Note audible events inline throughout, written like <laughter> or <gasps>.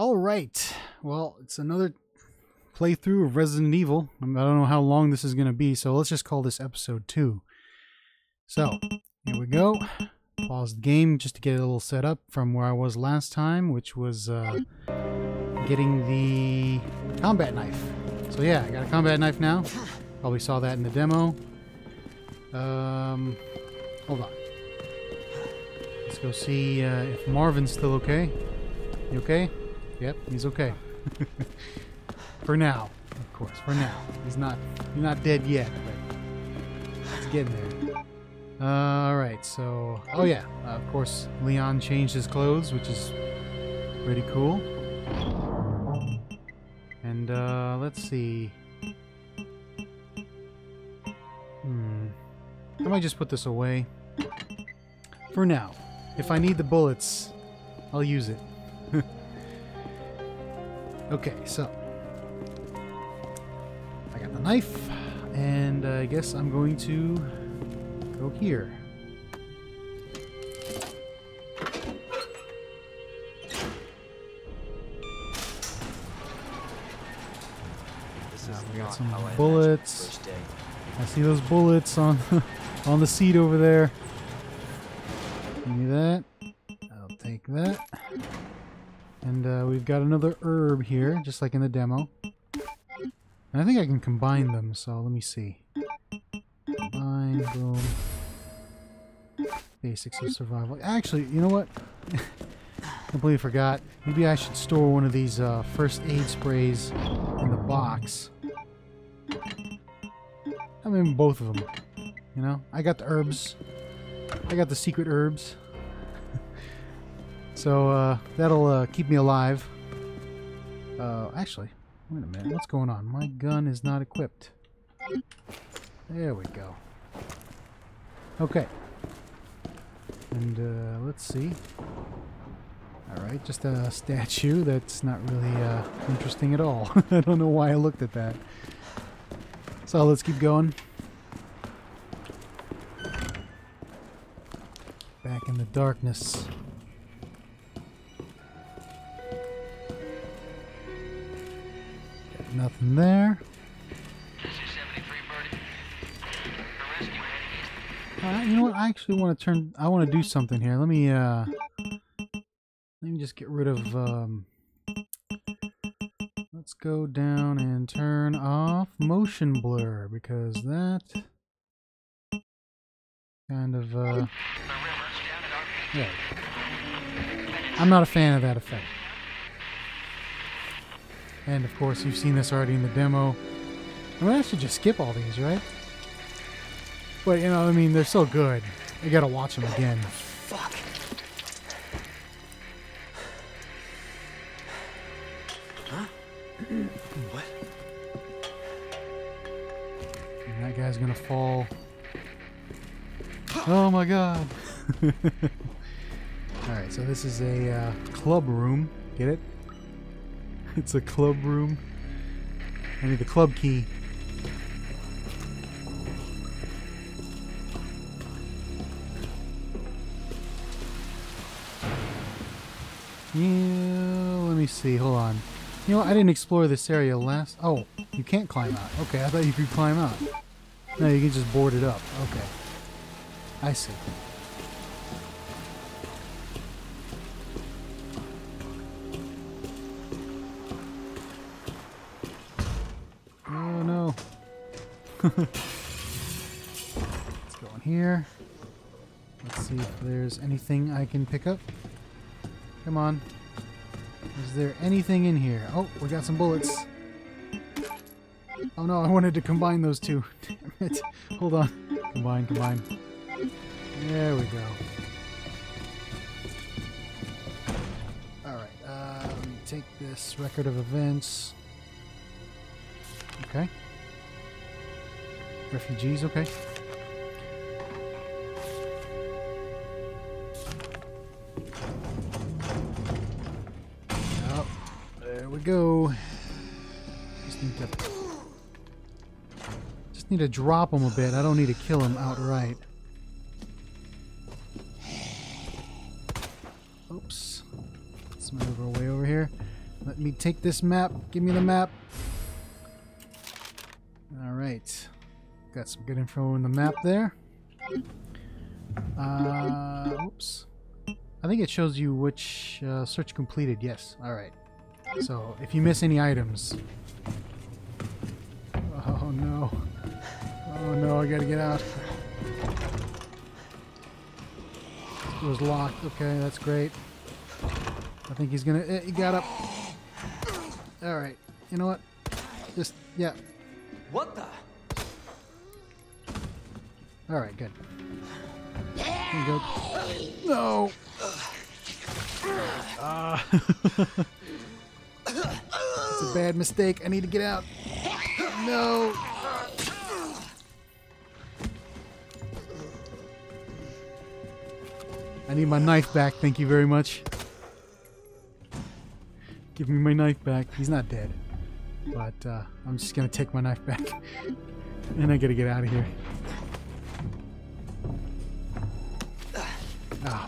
All right. Well, it's another playthrough of Resident Evil. I don't know how long this is going to be, so let's just call this episode 2. So, here we go. Pause the game just to get a little set up from where I was last time, which was uh, getting the combat knife. So yeah, I got a combat knife now. Probably saw that in the demo. Um, hold on. Let's go see uh, if Marvin's still okay. You okay? Yep, he's okay. <laughs> for now, of course. For now, he's not. He's not dead yet, but he's getting there. Uh, all right. So, oh yeah, uh, of course, Leon changed his clothes, which is pretty cool. And uh, let's see. Hmm. I might just put this away for now. If I need the bullets, I'll use it. Okay, so I got the knife, and I guess I'm going to go here. This Now is ah, we got some I bullets. the first day. I see those bullets on <laughs> on the seat over there. Give me that. And uh, we've got another herb here, just like in the demo. And I think I can combine them, so let me see. Combine, boom. Basics of survival. Actually, you know what? <laughs> Completely forgot. Maybe I should store one of these uh, first aid sprays in the box. I mean, both of them. You know, I got the herbs. I got the secret herbs. So uh, that'll uh, keep me alive. Uh, actually, wait a minute. What's going on? My gun is not equipped. There we go. Okay. And uh, let's see. All right, just a statue. That's not really uh, interesting at all. <laughs> I don't know why I looked at that. So let's keep going. Back in the darkness. Nothing there. Uh, you know what? I actually want to turn. I want to do something here. Let me. uh Let me just get rid of. um Let's go down and turn off motion blur because that kind of uh yeah. I'm not a fan of that effect. And of course you've seen this already in the demo. I mean I should just skip all these, right? But you know, I mean they're so good. You gotta watch them again. Fuck. Huh? <clears throat> what? And that guy's gonna fall. Oh my god. <laughs> Alright, so this is a uh, club room. Get it? It's a club room. I need the club key. Yeah, let me see. Hold on. You know, I didn't explore this area last. Oh, you can't climb out. Okay, I thought you could climb out. No, you can just board it up. Okay. I see. Let's go in here. Let's see if there's anything I can pick up. Come on. Is there anything in here? Oh, we got some bullets. Oh no, I wanted to combine those two. <laughs> Damn it. Hold on. Combine, combine. There we go. Alright, uh, let me take this record of events. Okay. Refugees, okay. There we go. Just need to just need to drop them a bit. I don't need to kill him outright. Oops. Let's move our way over here. Let me take this map. Give me the map. Got some good info in the map there. Uh, oops. I think it shows you which uh, search completed. Yes. All right. So if you miss any items. Oh no. Oh no, I gotta get out. It was locked. Okay, that's great. I think he's gonna. Eh, he got up. All right. You know what? Just yeah. What the? All right. Good. Go. No. Ah. it's a bad mistake. I need to get out. No. I need my knife back. Thank you very much. Give me my knife back. He's not dead. But uh, I'm just going to take my knife back. <laughs> and I got to get out of here.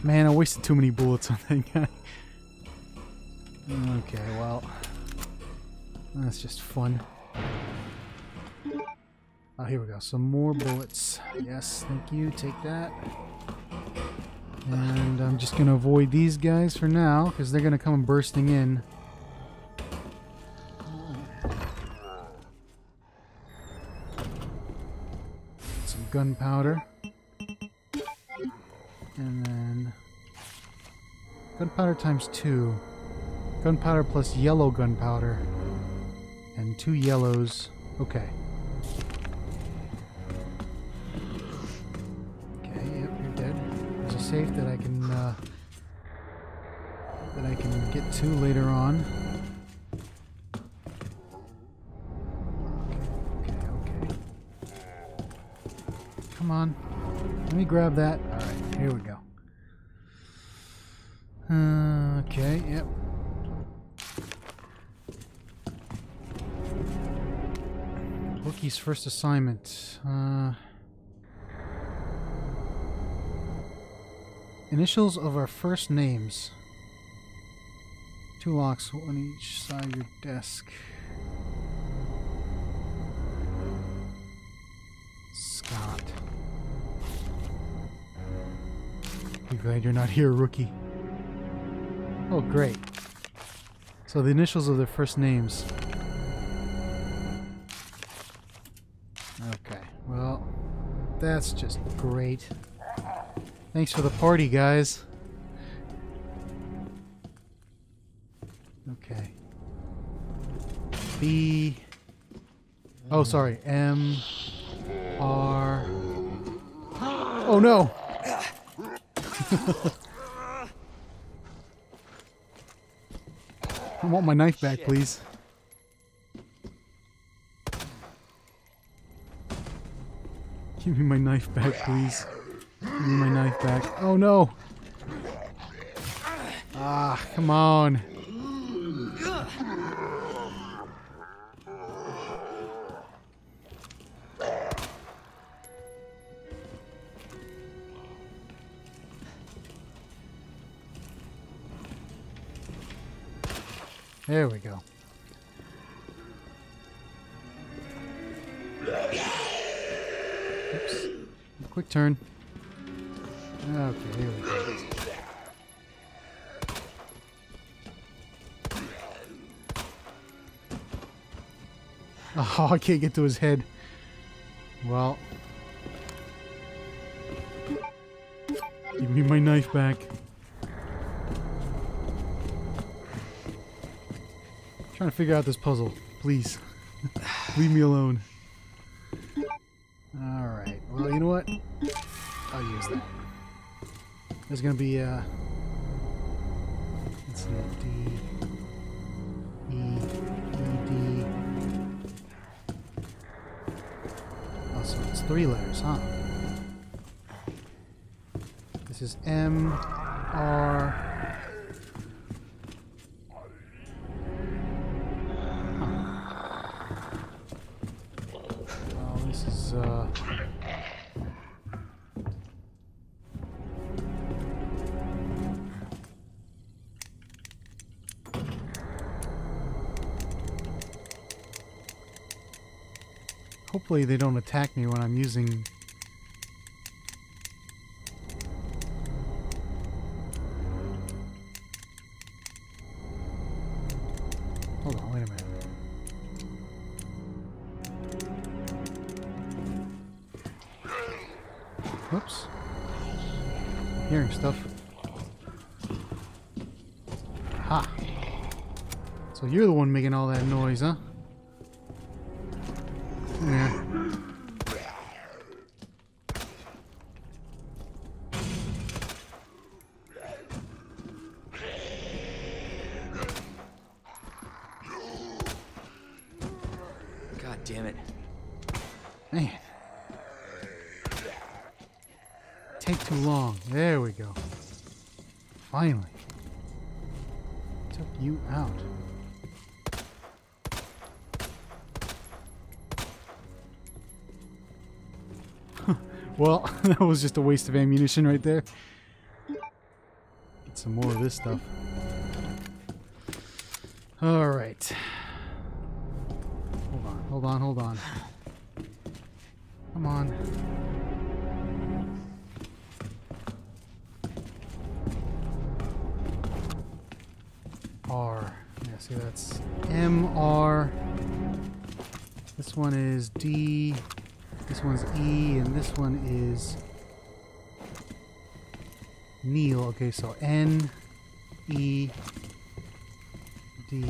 Man, I wasted too many bullets on that guy. Okay, well. That's just fun. Oh, here we go. Some more bullets. Yes, thank you. Take that. And I'm just going to avoid these guys for now, because they're going to come bursting in. Some gunpowder. Gunpowder times two. Gunpowder plus yellow gunpowder. And two yellows. Okay. Okay, yep, you're dead. There's a safe that I can, uh, that I can get to later on. Okay, okay, okay. Come on. Let me grab that. Alright, here we go. Uh, okay, yep. Rookie's first assignment. Uh, initials of our first names. Two locks, one each side of your desk. Scott. Be glad you're not here, rookie. Oh, great. So the initials of their first names. Okay, well, that's just great. Thanks for the party, guys. Okay. B. Oh, sorry. M. R. <gasps> Oh no! <laughs> I want my knife back, please. Give me my knife back, please. Give me my knife back. Oh no! Ah, come on. There we go. Oops. Quick turn. Okay, here we go. <laughs> Oh, I can't get to his head. Well. Give me my knife back. Trying to figure out this puzzle. Please. Leave me alone. Alright. Well, you know what? I'll use that. There's gonna be, uh... Let's see. D... E... E... D... Oh, so it's three letters, huh? This is M... R... Hopefully they don't attack me when I'm using... Hold on, wait a minute. Whoops. Hearing stuff. Ha! So you're the one making all that noise, huh? <laughs> that was just a waste of ammunition right there. Get some more of this stuff. Alright. Hold on, hold on, hold on. Come on. R. Yeah, see that's M R. This one is D. This one's E, and this one is Neil. Okay, so N E D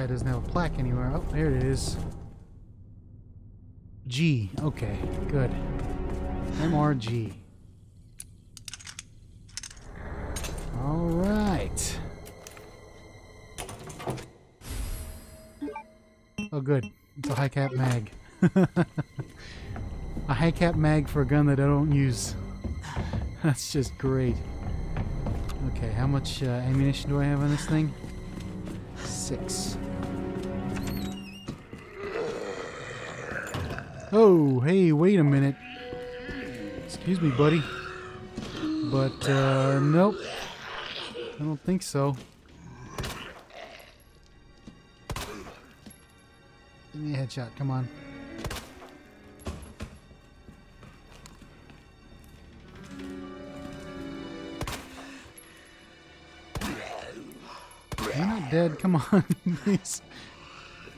guy doesn't have a plaque anywhere. Oh, there it is. G. Okay, good. MRG. All right. Oh, good. It's a high cap mag. <laughs> a high cap mag for a gun that I don't use. <laughs> That's just great. Okay, how much uh, ammunition do I have on this thing? Six. Oh, hey, wait a minute. Excuse me, buddy. But, uh, nope. I don't think so. Give me a headshot, come on. You're not dead, come on, <laughs> please.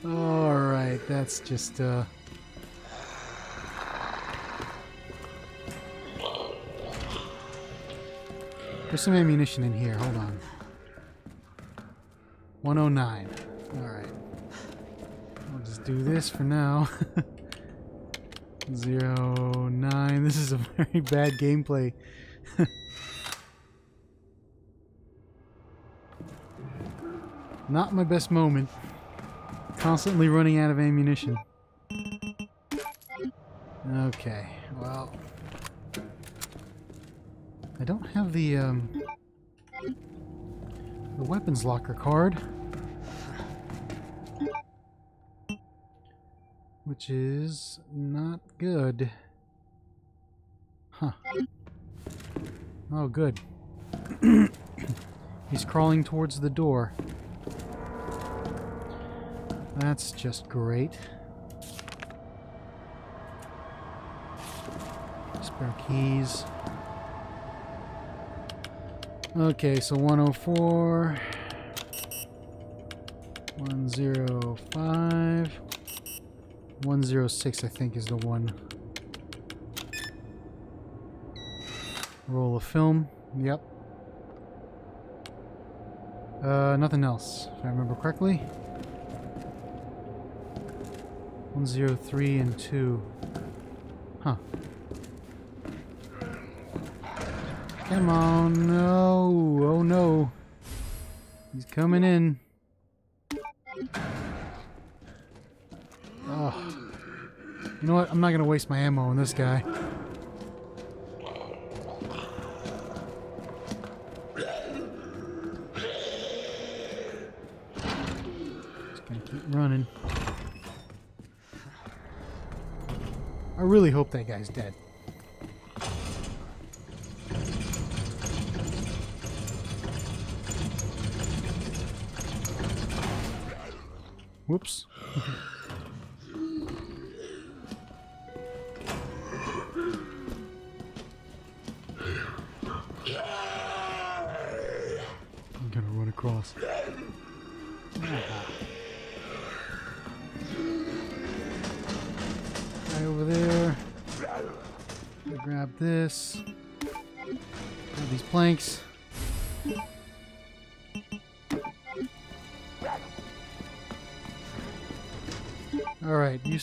Alright, that's just, uh... There's some ammunition in here. Hold on. 109. Alright. We'll just do this for now. <laughs> Zero nine. This is a very bad gameplay. <laughs> Not my best moment. Constantly running out of ammunition. Okay, well... I don't have the, um... The weapons locker card. Which is not good. Huh. Oh, good. <coughs> He's crawling towards the door. That's just great. Spare keys. Okay, so 104. 105. 106, I think, is the one. Roll of film. Yep. Uh, nothing else, if I remember correctly. 103 and 2. Come on, no. Oh no. He's coming in. Oh. You know what? I'm not going to waste my ammo on this guy. Just going to keep running. I really hope that guy's dead. Whoops.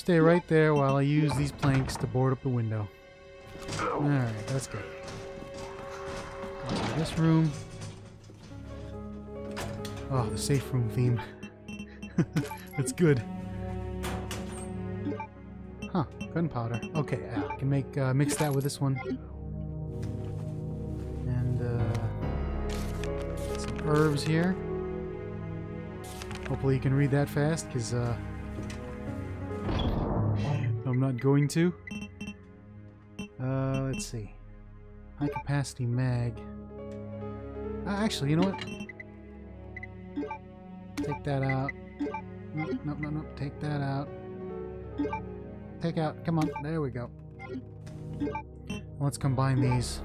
Stay right there while I use these planks to board up the window. Alright, that's good. Go this room. Oh, the safe room theme. <laughs> that's good. Huh, gunpowder. Okay, yeah, I can make uh, mix that with this one. And uh, some herbs here. Hopefully you can read that fast, because uh, going to. Uh, let's see. High capacity mag. Uh, actually, you know what? Take that out. No, no, no, no. Take that out. Take out. Come on. There we go. Let's combine these.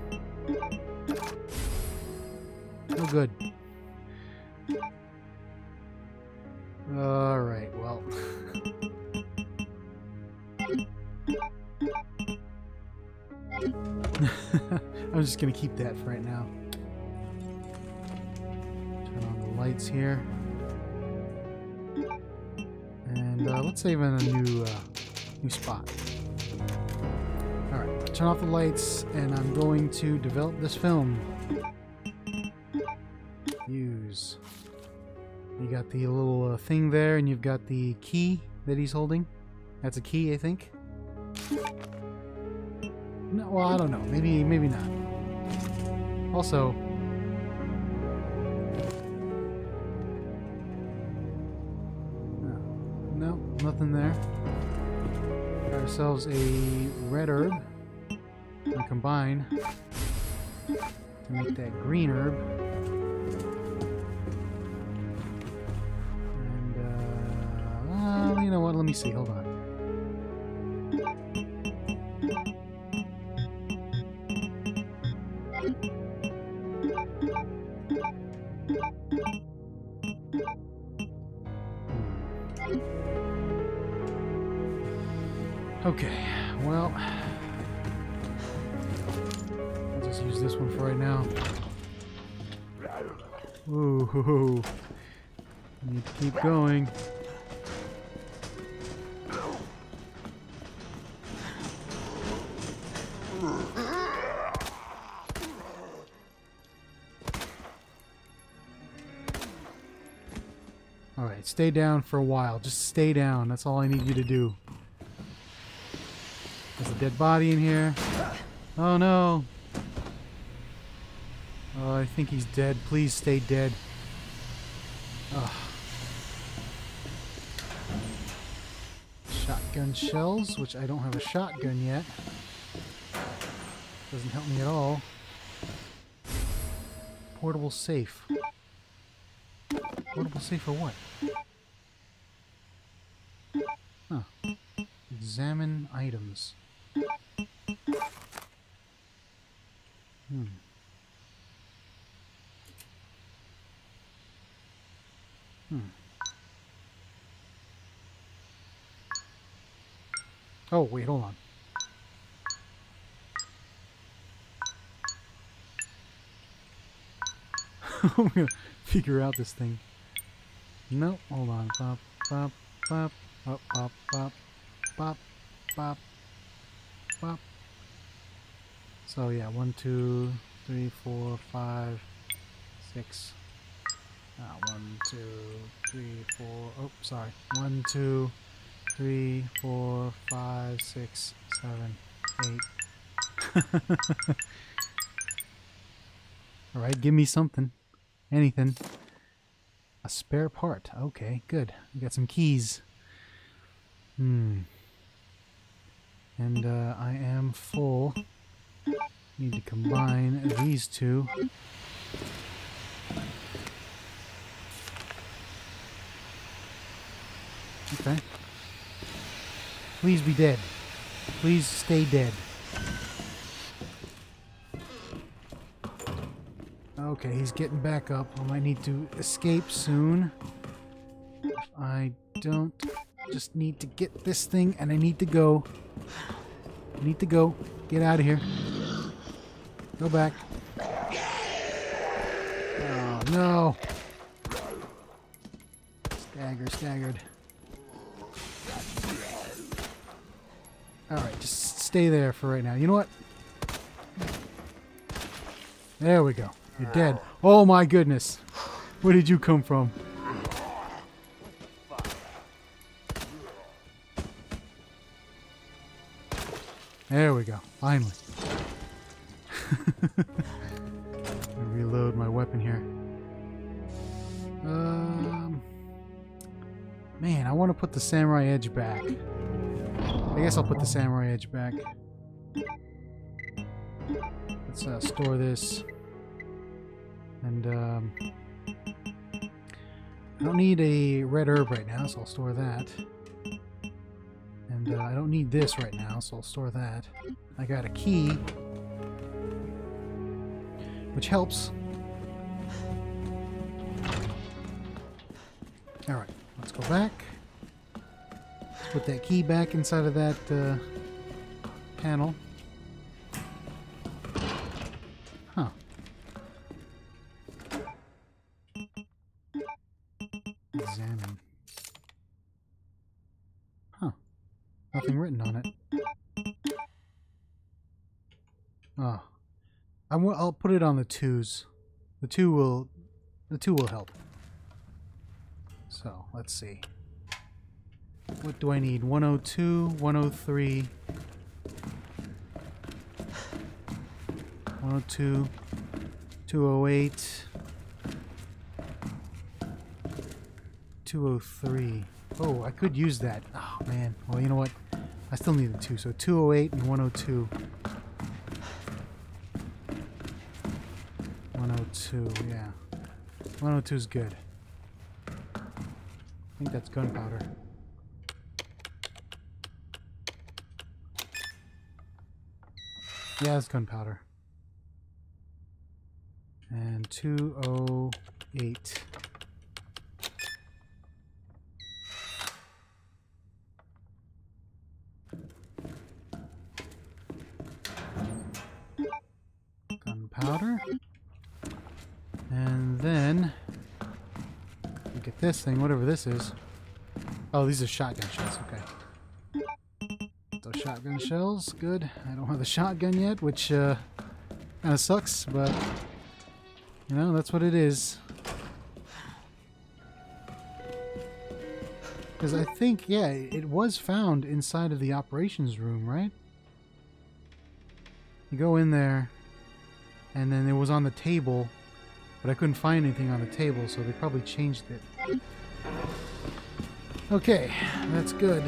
Oh, good. Just gonna keep that for right now. Turn on the lights here. And uh, let's save in a new uh, new spot. Alright, turn off the lights and I'm going to develop this film. Use. You got the little uh, thing there and you've got the key that he's holding. That's a key, I think. No, well, I don't know. Maybe, maybe not. Also, no, nothing there. Got ourselves a red herb. And combine to make that green herb. And, uh, well, you know what? Let me see. Hold on. Going. Alright, stay down for a while. Just stay down. That's all I need you to do. There's a dead body in here. Oh no. Oh, I think he's dead. Please stay dead. Ugh. Shotgun shells, which I don't have a shotgun yet. Doesn't help me at all. Portable safe. Portable safe for what? Huh. Examine items. Hmm. Hmm. Oh, wait, hold on. <laughs> I'm gonna figure out this thing. No, hold on. Pop, pop, pop, pop, pop, pop, pop, pop, pop. So yeah, one, two, three, four, five, six. Uh, one, two, three, four. Oh, sorry. One, two, three, four, five, six, seven, eight. <laughs> All right, give me something, anything. A spare part. Okay, good. We got some keys. Hmm. And uh, I am full. Need to combine these two. Okay. Please be dead. Please stay dead. Okay, he's getting back up. I might need to escape soon. I don't just need to get this thing and I need to go. I need to go. Get out of here. Go back. Oh, no. Stagger, staggered. Alright, just stay there for right now. You know what? There we go. You're dead. Oh my goodness. Where did you come from? There we go. Finally. <laughs> reload my weapon here. Um, man, I want to put the samurai edge back. I guess I'll put the samurai edge back. Let's uh, store this. And um, I don't need a red herb right now, so I'll store that. And uh, I don't need this right now, so I'll store that. I got a key, which helps. Alright, let's go back. Put that key back inside of that uh, panel. Huh. Examine. Huh. Nothing written on it. Oh. I'll put it on the twos. The two will the two will help. So, let's see. What do I need? 102, 103, 102, 208, 203. Oh, I could use that. Oh, man. Well, you know what? I still need the two. So 208 and 102. 102, yeah. 102 is good. I think that's gunpowder. Yeah, gunpowder. And 208. Gunpowder. And then get this thing, whatever this is. Oh, these are shotgun shells, okay. Shotgun shells, good. I don't have a shotgun yet, which uh, kind of sucks, but you know, that's what it is. Because I think, yeah, it was found inside of the operations room, right? You go in there, and then it was on the table, but I couldn't find anything on the table, so they probably changed it. Okay, that's good.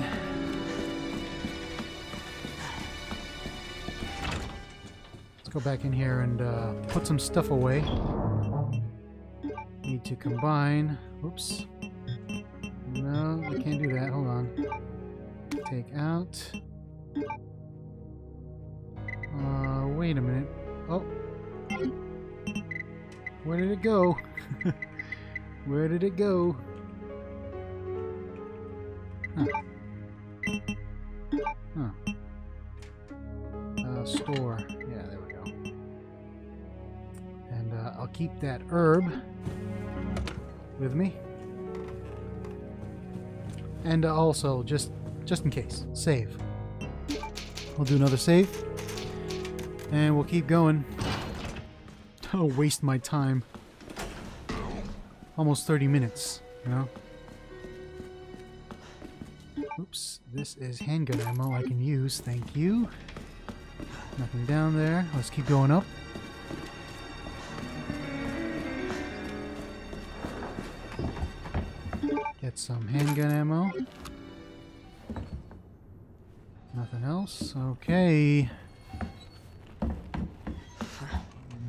Go back in here and uh, put some stuff away. Need to combine. Oops. No, I can't do that. Hold on. Take out. Uh, wait a minute. Oh. Where did it go? <laughs> Where did it go? Huh. Huh. Uh, store. Keep that herb with me. And also, just just in case, save. We'll do another save. And we'll keep going. <laughs> Don't waste my time. Almost 30 minutes, you know? Oops, this is handgun ammo I can use, thank you. Nothing down there. Let's keep going up. Some handgun ammo. Nothing else? Okay.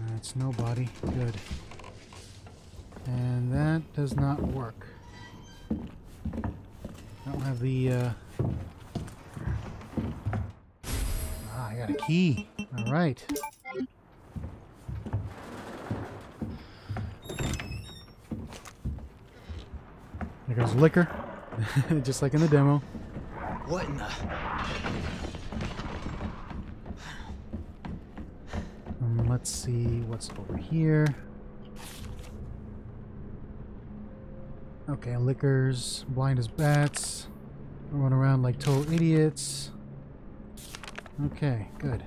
That's nobody. Good. And that does not work. I don't have the, uh... Ah, I got a key. Alright. There goes Licker. <laughs> Just like in the demo. What in the? Um, let's see what's over here. Okay, Lickers, blind as bats, run around like total idiots. Okay, good.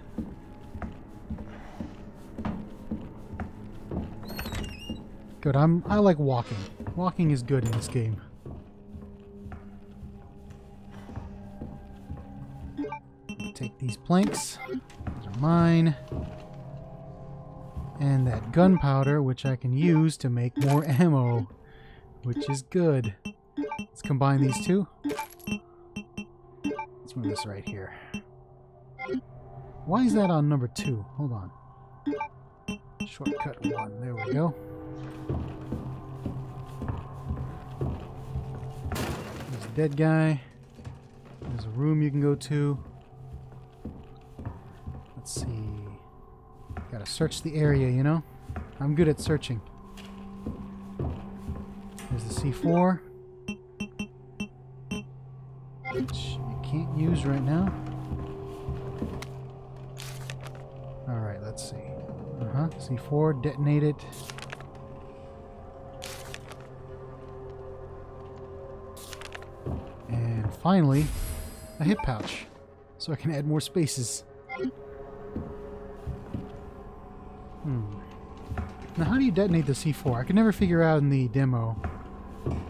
Good. I'm. I like walking. Walking is good in this game. These planks. Are mine. And that gunpowder, which I can use to make more <laughs> ammo, which is good. Let's combine these two. Let's move this right here. Why is that on number two? Hold on. Shortcut one. There we go. There's a dead guy. There's a room you can go to. Let's see. Gotta search the area, you know? I'm good at searching. There's the C4. Which you can't use right now. Alright, let's see. Uh-huh. C4, detonate it. And finally, a hip pouch. So I can add more spaces. Now, how do you detonate the C4? I could never figure out in the demo.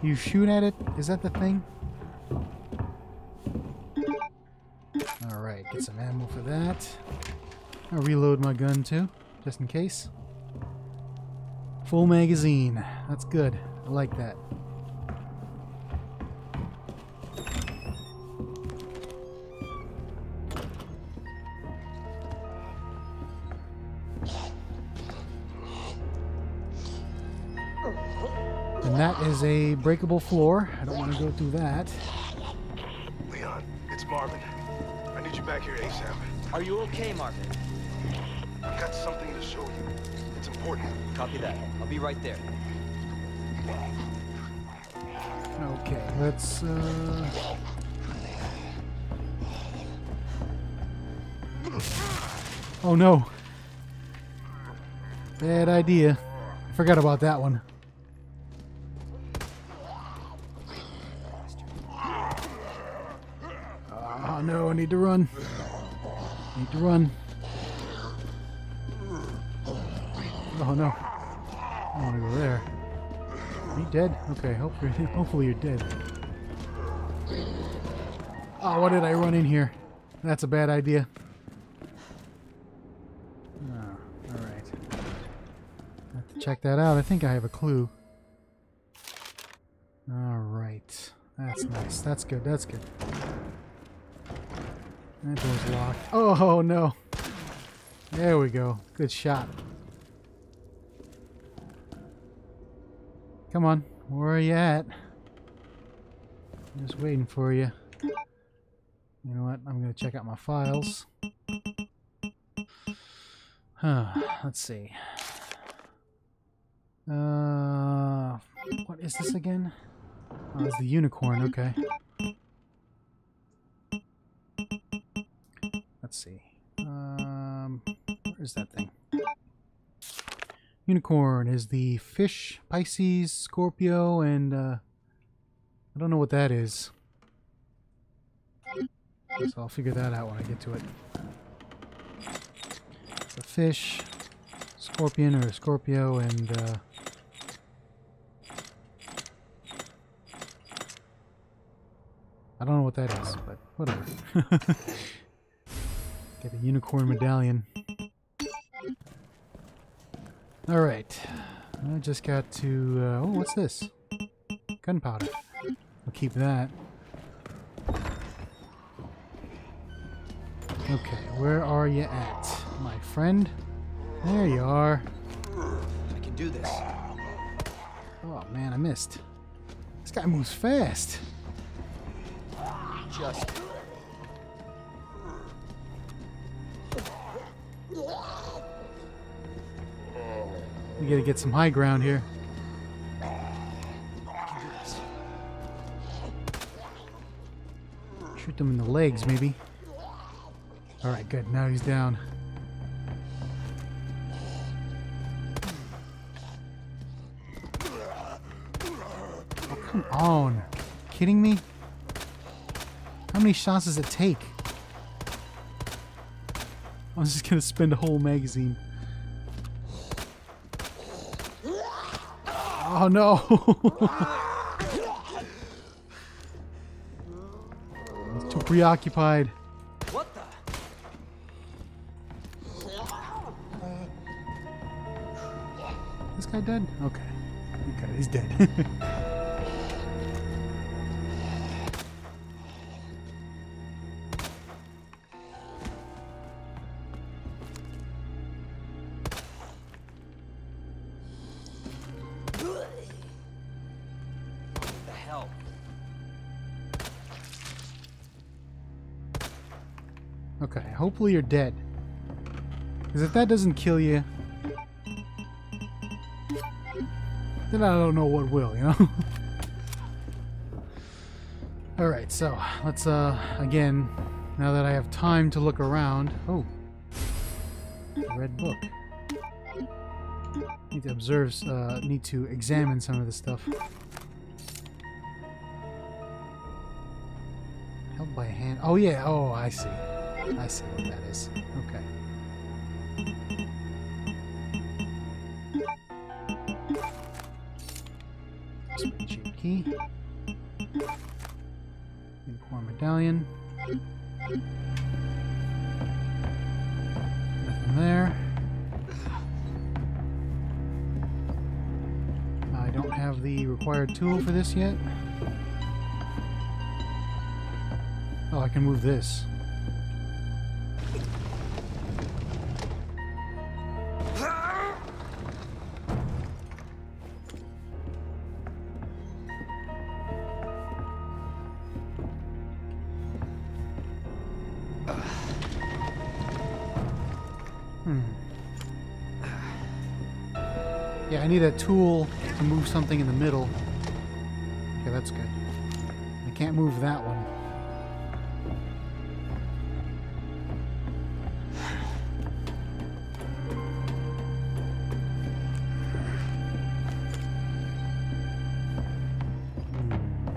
You shoot at it? Is that the thing? Alright, get some ammo for that. I'll reload my gun too, just in case. Full magazine. That's good. I like that. That is a breakable floor. I don't want to go through that. Leon, it's Marvin. I need you back here ASAP. Are you okay, Marvin? I've got something to show you. It's important. Copy that. I'll be right there. Okay, let's uh Oh no. Bad idea. I forgot about that one. Need to run. Need to run. Oh no. I don't want to go there. Are you dead? Okay, hopefully, <laughs> hopefully you're dead. Ah, oh, why did I run in here? That's a bad idea. Ah, oh, alright. Have to check that out. I think I have a clue. Alright. That's nice. That's good. That's good. That door's locked. Oh, no. There we go. Good shot. Come on. Where are you at? I'm just waiting for you. You know what? I'm going to check out my files. Huh. Let's see. Uh, what is this again? Oh, it's the unicorn. Okay. Let's see. Um, where is that thing? Unicorn is the fish, Pisces, Scorpio, and uh, I don't know what that is. So I'll figure that out when I get to it. A fish, scorpion or Scorpio, and uh, I don't know what that is, but whatever. <laughs> Get a unicorn medallion. Alright. I just got to... Uh, oh, what's this? Gunpowder. I'll keep that. Okay, where are you at, my friend? There you are. I can do this. Oh man, I missed. This guy moves fast. Just. We gotta get some high ground here. Shoot them in the legs, maybe. Alright, good. Now he's down. Oh, come on. Kidding me? How many shots does it take? I'm just gonna spend a whole magazine. Oh no! <laughs> Too preoccupied. What the? This guy dead? Okay. Okay, he's dead. <laughs> hopefully you're dead. Because if that doesn't kill you, then I don't know what will, you know? <laughs> Alright, so let's, uh, again, now that I have time to look around. Oh, red book. Need to observe, uh, need to examine some of this stuff. Held by hand. Oh, yeah. Oh, I see. I see what that is. Okay. Spreadsheet key. Unicorn medallion. Nothing there. I don't have the required tool for this yet. Oh, I can move this. Need a tool to move something in the middle. Okay, that's good. I can't move that one.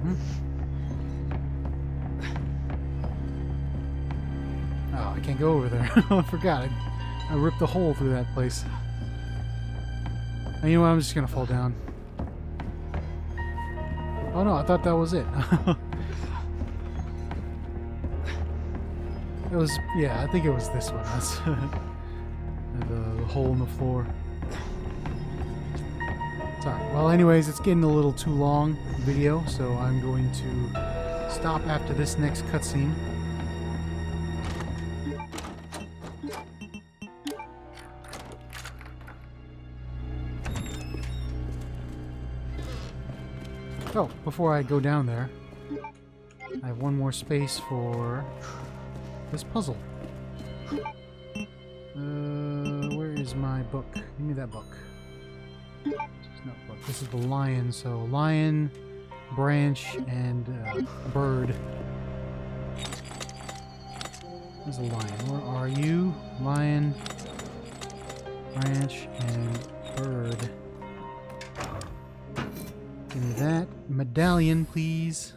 Mhm. Oh, I can't go over there. <laughs> I forgot. I, I ripped a hole through that place. And you know what? I'm just gonna fall down. Oh no, I thought that was it. <laughs> it was, yeah, I think it was this one. That's <laughs> the, the hole in the floor. Sorry. Well, anyways, it's getting a little too long video, so I'm going to stop after this next cutscene. Oh, before I go down there, I have one more space for this puzzle. Uh, where is my book? Give me that book. This is not book. This is the lion. So lion, branch, and uh, bird. There's a lion? Where are you? Lion, branch, and bird. Give me that medallion, please.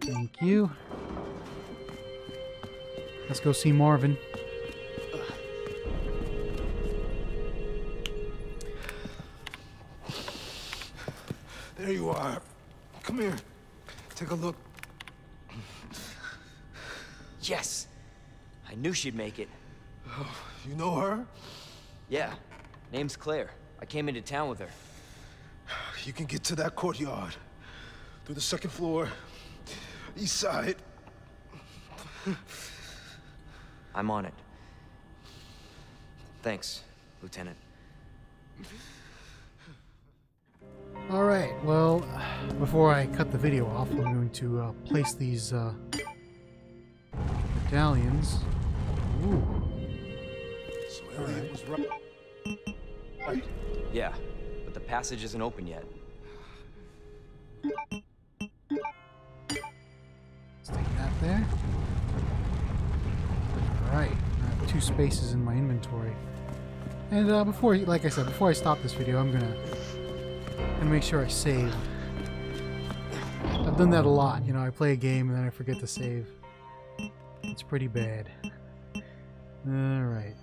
Thank you. Let's go see Marvin. There you are. Come here. Take a look. Yes! I knew she'd make it. Oh, You know her? Yeah. Name's Claire. I came into town with her. You can get to that courtyard. Through the second floor. East side. I'm on it. Thanks, Lieutenant. All right. Well, before I cut the video off, I'm going to uh, place these uh, medallions. Ooh. So Elliot was right. Right. Yeah, but the passage isn't open yet. Stick that there. Alright, I have two spaces in my inventory. And uh, before, like I said, before I stop this video, I'm gonna, gonna make sure I save. I've done that a lot, you know, I play a game and then I forget to save. It's pretty bad. Alright.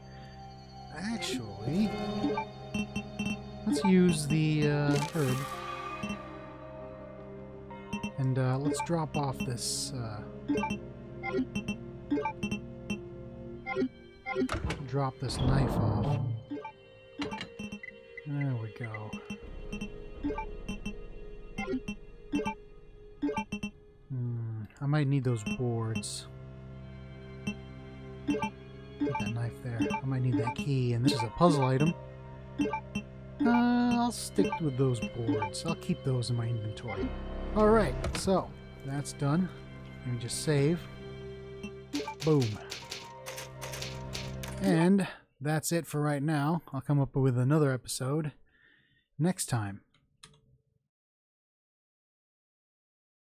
Actually, let's use the uh, herb. And uh, let's drop off this. Uh, drop this knife off. There we go. Hmm, I might need those boards. Put that knife there. I might need that key, and this is a puzzle item. Uh, I'll stick with those boards. I'll keep those in my inventory. Alright, so that's done. Let me just save. Boom. And that's it for right now. I'll come up with another episode next time.